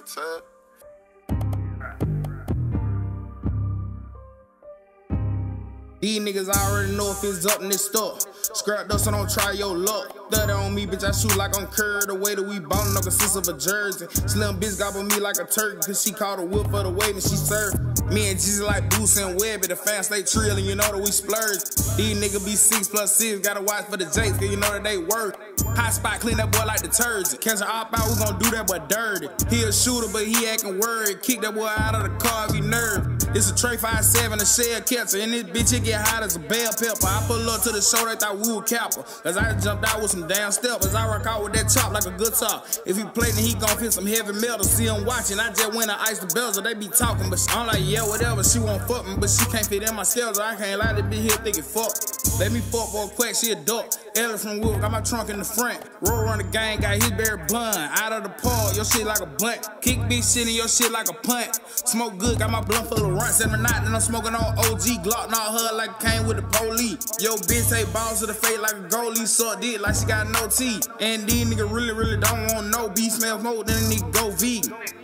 tub. These niggas I already know if it's up and it's stuck. Scrap dust, so don't try your luck. Thirty on me, bitch, I shoot like I'm Curry. The way that we ballin' no consist of a jersey. Slim bitch gobble me like a turkey, cause she caught a whip for the weight and she served. Me and Jesus like Boost and Webby, the fans stay trillin', you know that we splurge. These niggas be six plus six, gotta watch for the Jakes, cause you know that they work. Hot spot, clean that boy like detergent. Catch an op out, we gon' do that but dirty. He a shooter, but he acting worried. Kick that boy out of the car he nerve. It's a Trey 5-7, a shell catcher, and this bitch it get hot as a bell pepper. I pull up to the show, they thought we were capper. Cause I jumped out with some damn steppers. I rock out with that chop like a good top. If he play, then he gon' fit some heavy metal. See him watching, I just went to ice the bells, they be talking, but I'm like, yeah, whatever. She won't fuck me, but she can't fit in my scales. I can't lie, to be here thinking fuck. Let me fuck for a quack, she a duck. Ellis from Wood, got my trunk in the front. Roll around the gang, got his berry blunt. Out of the park, your shit like a blunt. Kick big shit in your shit like a punt. Smoke good, got my blunt full of Runtz. Every night, then I'm smoking on OG. Glock, not her like I came with the police. Yo, bitch, take balls to the face like a goalie. Suck dick like she got no teeth. And these niggas really, really don't want no beef. Smell smoke, then they nigga go vegan.